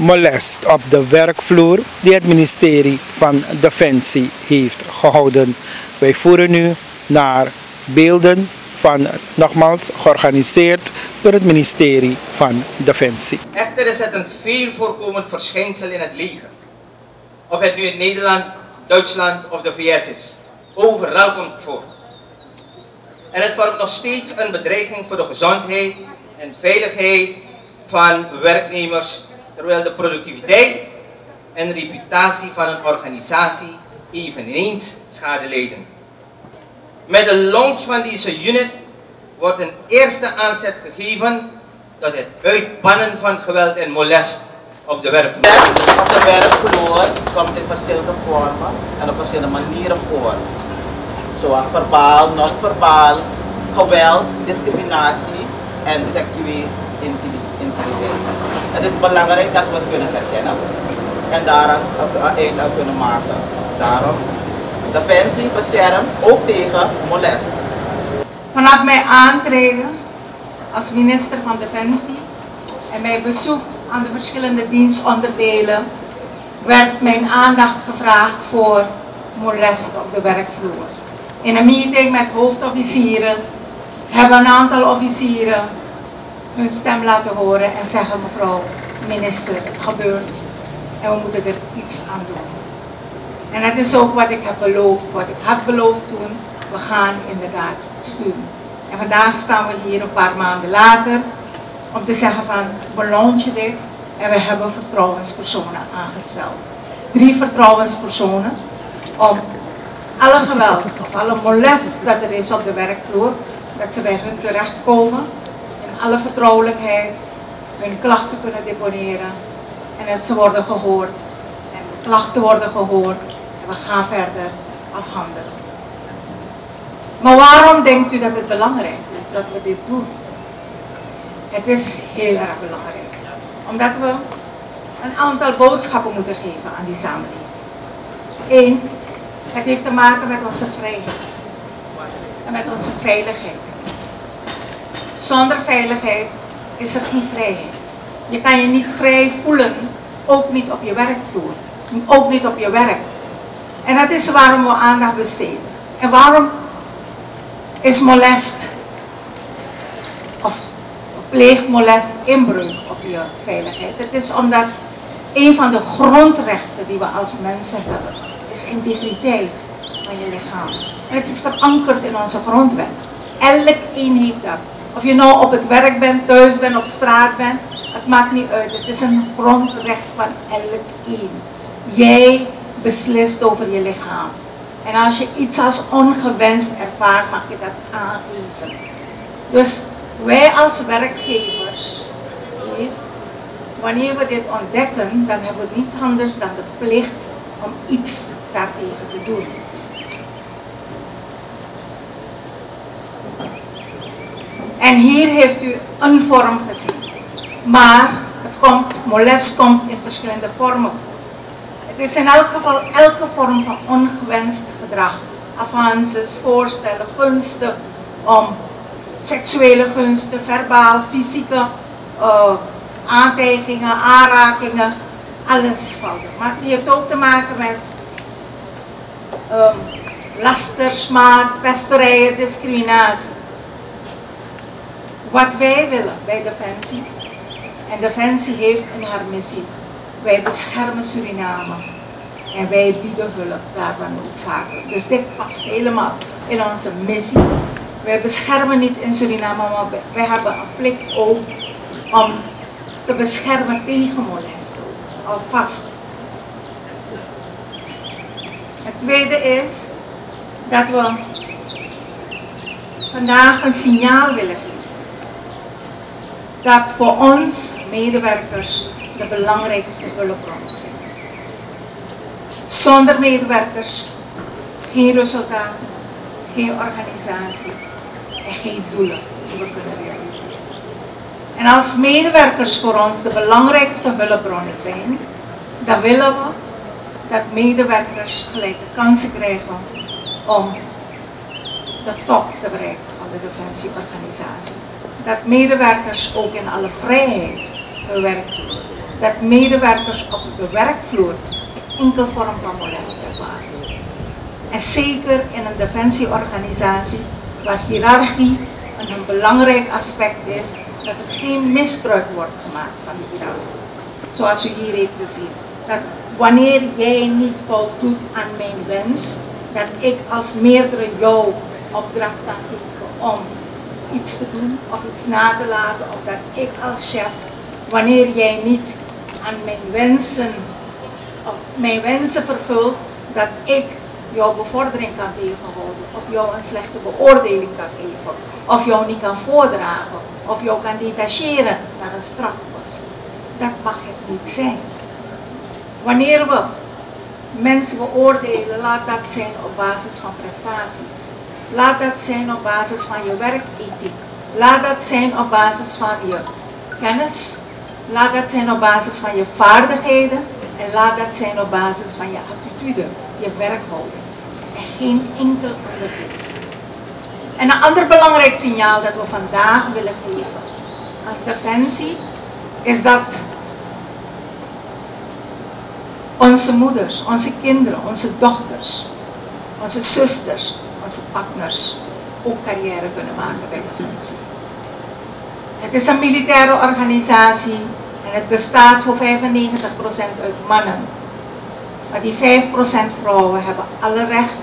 molest op de werkvloer die het ministerie van Defensie heeft gehouden. Wij voeren nu naar beelden van, nogmaals, georganiseerd door het ministerie van Defensie. Echter is het een veel voorkomend verschijnsel in het leger. Of het nu in Nederland, Duitsland of de VS is. Overal komt het voor. En het vormt nog steeds een bedreiging voor de gezondheid en veiligheid van werknemers, terwijl de productiviteit en reputatie van een organisatie eveneens schade lijden. Met de launch van deze unit wordt een eerste aanzet gegeven tot het uitbannen van geweld en molest op de werkvloer. Op de werkvloer komt in verschillende vormen en op verschillende manieren voor. Zoals verbaal, non-verbaal, geweld, discriminatie en seksueel intimidering. Het is belangrijk dat we kunnen herkennen en daar een aan kunnen maken. Daarom, Defensie beschermt ook tegen molest. Vanaf mijn aantreden als minister van Defensie en mijn bezoek aan de verschillende dienstonderdelen werd mijn aandacht gevraagd voor molest op de werkvloer. In een meeting met hoofdofficieren hebben een aantal officieren hun stem laten horen en zeggen mevrouw minister, het gebeurt en we moeten er iets aan doen. En dat is ook wat ik heb beloofd, wat ik had beloofd toen, we gaan inderdaad sturen. En vandaag staan we hier een paar maanden later om te zeggen van, beloont je dit? En we hebben vertrouwenspersonen aangesteld. Drie vertrouwenspersonen om alle geweld of alle molest dat er is op de werkvloer, dat ze bij hun terechtkomen in alle vertrouwelijkheid hun klachten kunnen deponeren en dat ze worden gehoord en de klachten worden gehoord en we gaan verder afhandelen. Maar waarom denkt u dat het belangrijk is dat we dit doen? Het is heel erg belangrijk. Omdat we een aantal boodschappen moeten geven aan die samenleving. Eén, het heeft te maken met onze vrijheid en met onze veiligheid. Zonder veiligheid is er geen vrijheid. Je kan je niet vrij voelen, ook niet op je werkvloer, ook niet op je werk. En dat is waarom we aandacht besteden. En waarom is molest of pleeg molest inbreuk op je veiligheid? Het is omdat een van de grondrechten die we als mensen hebben, is integriteit van je lichaam. En het is verankerd in onze grondwet. Elk een heeft dat. Of je nou op het werk bent, thuis bent, op straat bent, het maakt niet uit. Het is een grondrecht van elk een. Jij beslist over je lichaam. En als je iets als ongewenst ervaart, mag je dat aangeven. Dus wij als werkgevers, wanneer we dit ontdekken, dan hebben we niets anders dan de plicht om iets daartegen te doen. En hier heeft u een vorm gezien. Maar het komt, molest komt in verschillende vormen. Het is in elk geval elke vorm van ongewenst gedrag. Avances, voorstellen, gunsten, om seksuele gunsten, verbaal, fysieke uh, aantijgingen, aanrakingen, alles valt. Maar het heeft ook te maken met um, laster, smaad, pesterijen, discriminatie. Wat wij willen bij Defensie, en Defensie heeft in haar missie, wij beschermen Suriname en wij bieden hulp daar waar noodzakelijk. Dus dit past helemaal in onze missie. Wij beschermen niet in Suriname, maar wij hebben een plicht ook om te beschermen tegen molest alvast. Het tweede is dat we vandaag een signaal willen geven. Dat voor ons medewerkers de belangrijkste hulpbronnen zijn. Zonder medewerkers geen resultaten, geen organisatie en geen doelen die we kunnen realiseren. En als medewerkers voor ons de belangrijkste hulpbronnen zijn, dan willen we dat medewerkers gelijke kansen krijgen om de top te bereiken van de defensieorganisatie. Dat medewerkers ook in alle vrijheid hun werk doen. dat medewerkers op de werkvloer enkel vorm van molest ervaren. En zeker in een defensieorganisatie waar hiërarchie een belangrijk aspect is, dat er geen misbruik wordt gemaakt van die hiërarchie. Zoals u hier heeft gezien. Dat wanneer jij niet voldoet aan mijn wens, dat ik als meerdere jou opdracht kan geven om iets te doen of iets na te laten, of dat ik als chef, wanneer jij niet aan mijn wensen, of mijn wensen vervult, dat ik jouw bevordering kan tegenhouden, of jou een slechte beoordeling kan geven, of jou niet kan voordragen, of jou kan detacheren naar een strafpost. Dat mag het niet zijn. Wanneer we mensen beoordelen, laat dat zijn op basis van prestaties. Laat dat zijn op basis van je werkethiek. Laat dat zijn op basis van je kennis. Laat dat zijn op basis van je vaardigheden. En laat dat zijn op basis van je attitude, je werkhouding. En geen enkel ding. En een ander belangrijk signaal dat we vandaag willen geven als defensie is dat onze moeders, onze kinderen, onze dochters, onze zusters, partners ook carrière kunnen maken bij Defensie. Het is een militaire organisatie en het bestaat voor 95% uit mannen. Maar die 5% vrouwen hebben alle recht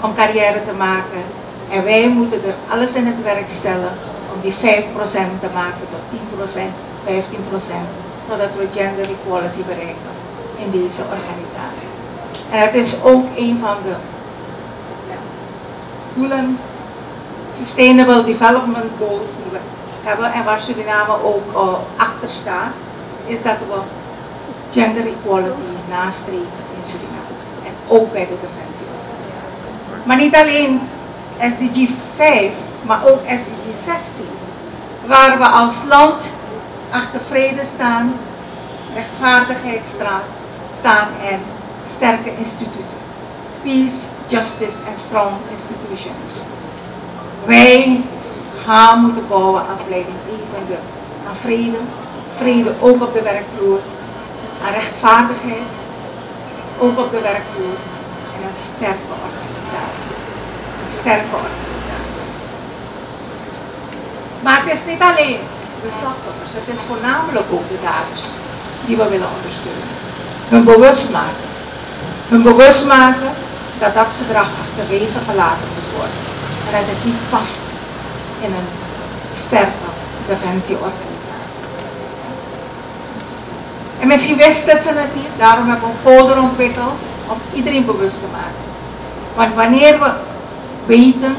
om carrière te maken en wij moeten er alles in het werk stellen om die 5% te maken tot 10%, 15%, zodat we gender equality bereiken in deze organisatie. En het is ook een van de doelen, Sustainable Development Goals die we hebben en waar Suriname ook uh, achter staat, is dat we gender equality nastreven in Suriname. En ook bij de defensieorganisatie. Maar niet alleen SDG 5, maar ook SDG 16. Waar we als land achter vrede staan, rechtvaardigheid staan en sterke instituten. Peace, justice en strong institutions. Wij gaan moeten bouwen als leidinggevende aan vrede, vrede ook op de werkvloer, aan rechtvaardigheid, ook op de werkvloer en een sterke organisatie. Een sterke organisatie. Maar het is niet alleen de slachtoffers, het is voornamelijk ook de daders die we willen ondersteunen. Hun bewust maken. Hun bewust maken dat dat gedrag achterwege gelaten moet worden. En dat het niet past in een sterke defensieorganisatie. En misschien wisten ze het niet, daarom hebben we een folder ontwikkeld om iedereen bewust te maken. Want wanneer we weten,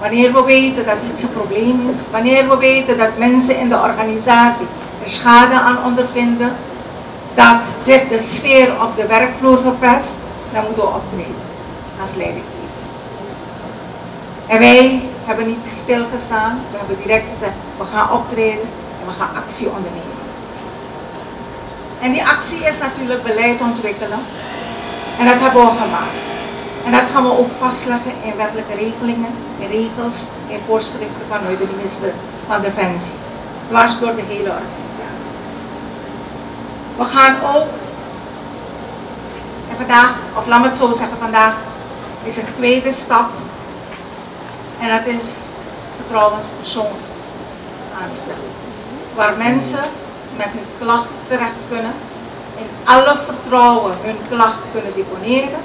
wanneer we weten dat iets een probleem is, wanneer we weten dat mensen in de organisatie er schade aan ondervinden, dat dit de sfeer op de werkvloer verpest, dan moeten we optreden als leidinggever. En wij hebben niet stilgestaan, we hebben direct gezegd, we gaan optreden en we gaan actie ondernemen. En die actie is natuurlijk beleid ontwikkelen. En dat hebben we gemaakt. En dat gaan we ook vastleggen in wettelijke regelingen, in regels, in voorschriften vanuit de minister van Defensie. Dwars door de hele organisatie. We gaan ook, vandaag, of laat me het zo zeggen, vandaag is een tweede stap. En dat is vertrouwenspersoon aanstellen. Waar mensen met hun klacht terecht kunnen, in alle vertrouwen hun klacht kunnen deponeren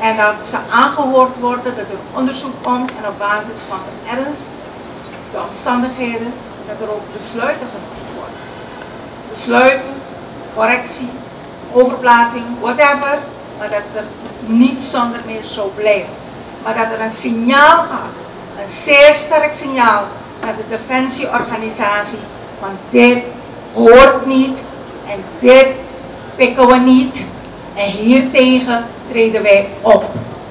en dat ze aangehoord worden, dat er onderzoek komt en op basis van de ernst, de omstandigheden, dat er ook besluiten genomen worden. Besluiten, correctie, overplaatsing, whatever, maar dat er niet zonder meer zo blijven. Maar dat er een signaal gaat, een zeer sterk signaal naar de defensieorganisatie van dit hoort niet en dit pikken we niet en hiertegen treden wij op.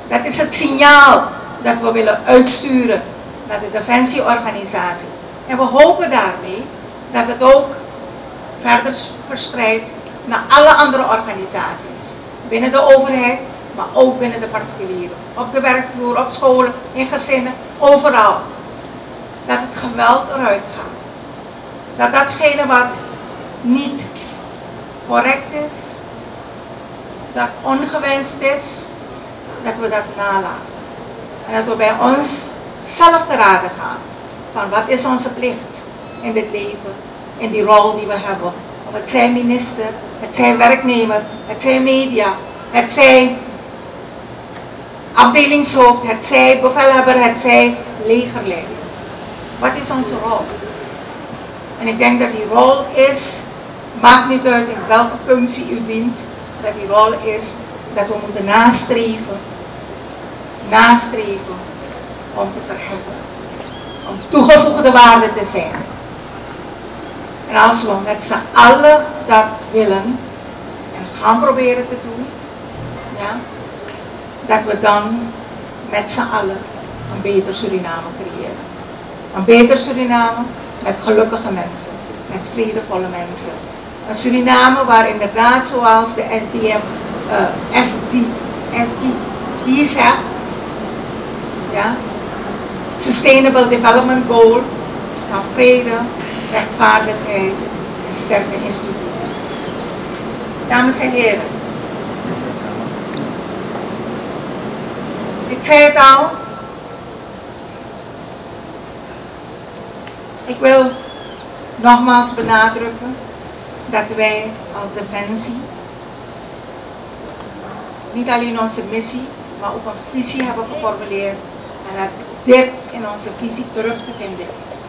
Dat is het signaal dat we willen uitsturen naar de defensieorganisatie. En we hopen daarmee dat het ook verder verspreidt naar alle andere organisaties. Binnen de overheid, maar ook binnen de particulieren. Op de werkvloer, op scholen, in gezinnen, overal. Dat het geweld eruit gaat. Dat datgene wat niet correct is, dat ongewenst is, dat we dat nalaten. En dat we bij ons zelf te raden gaan van wat is onze plicht in dit leven, in die rol die we hebben. Of het zij minister, het zij werknemer, het zij media, het zij afdelingshoofd, het zij bevelhebber, het zij legerleider. Wat is onze rol? En ik denk dat die rol is, maakt niet uit in welke functie u dient, dat die rol is dat we moeten nastreven, nastreven om te verheffen, om toegevoegde waarde te zijn. En als we met z'n allen dat willen en gaan proberen te doen, ja, dat we dan met z'n allen een beter Suriname creëren. Een beter Suriname met gelukkige mensen, met vredevolle mensen. Een Suriname waar inderdaad, zoals de SDM, uh, SD, SDG zegt, ja, Sustainable Development Goal van vrede, rechtvaardigheid en sterke instituten. Dames en heren, ik zei het al, Ik wil nogmaals benadrukken dat wij als Defensie niet alleen onze missie, maar ook een visie hebben geformuleerd en dat dit in onze visie terug te vinden is.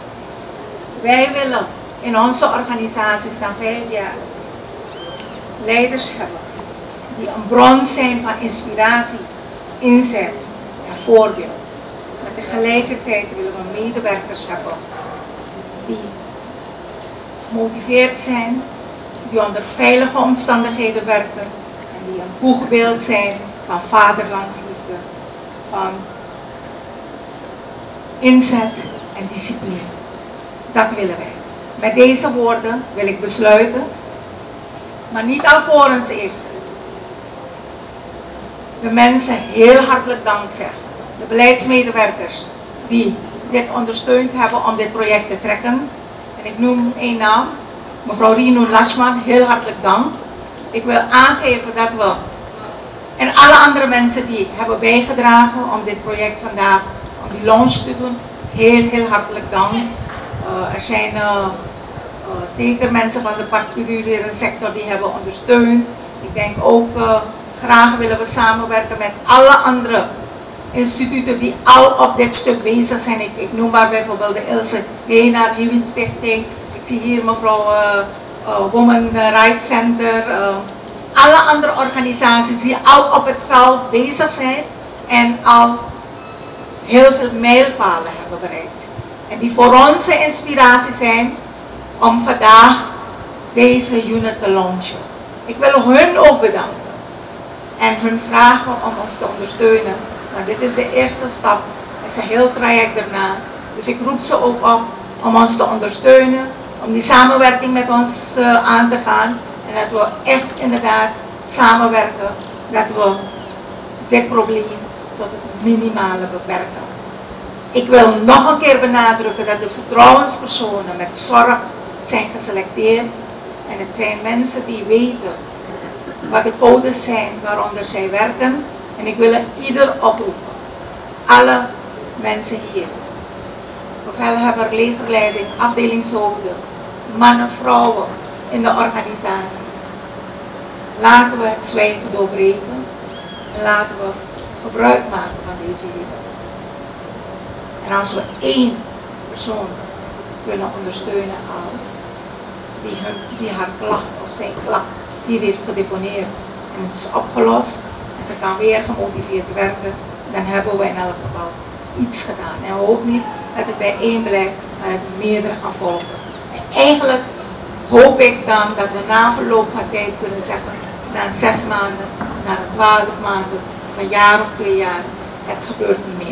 Wij willen in onze organisaties na vijf jaar leiders hebben die een bron zijn van inspiratie, inzet en voorbeeld. Maar tegelijkertijd willen we medewerkers hebben die gemotiveerd zijn, die onder veilige omstandigheden werken en die een boegbeeld zijn van vaderlandsliefde, van inzet en discipline. Dat willen wij. Met deze woorden wil ik besluiten, maar niet alvorens ik de mensen heel hartelijk dank zeg. De beleidsmedewerkers die dit ondersteund hebben om dit project te trekken. En ik noem één naam, mevrouw Rino Lashman, heel hartelijk dank. Ik wil aangeven dat we en alle andere mensen die hebben bijgedragen om dit project vandaag, om die launch te doen, heel heel hartelijk dank. Uh, er zijn uh, uh, zeker mensen van de particuliere sector die hebben ondersteund. Ik denk ook graag willen we samenwerken met alle andere instituten die al op dit stuk bezig zijn. Ik, noem maar bijvoorbeeld de Ilse Geenaar Stichting. Ik zie hier mevrouw Women Rights Center. Alle andere organisaties die al op het veld bezig zijn en al heel veel mijlpalen hebben bereikt. En die voor ons inspiratie zijn om vandaag deze unit te launchen. Ik wil hun ook bedanken en hun vragen om ons te ondersteunen maar dit is de eerste stap. Het is een heel traject daarna. Dus ik roep ze ook op om ons te ondersteunen, om die samenwerking met ons uh, aan te gaan. En dat we echt inderdaad samenwerken, dat we dit probleem tot het minimale beperken. Ik wil nog een keer benadrukken dat de vertrouwenspersonen met zorg zijn geselecteerd. En het zijn mensen die weten wat de codes zijn waaronder zij werken en ik wil ieder oproepen. Alle mensen hier. Bevelhebber, legerleiding, afdelingshoofden, mannen, vrouwen in de organisatie. Laten we het zwijgen doorbreken. En laten we gebruik maken van deze liefde. En als we één persoon kunnen ondersteunen al, die, die haar klacht of zijn klacht hier heeft gedeponeerd en het is opgelost, ze kan weer gemotiveerd werken, dan hebben we in elk geval iets gedaan. En we hopen niet dat het bij één blijft, maar het meerdere gaan volgen. En eigenlijk hoop ik dan dat we na verloop van tijd kunnen zeggen, na zes maanden, na twaalf maanden, een jaar of twee jaar, het gebeurt niet meer.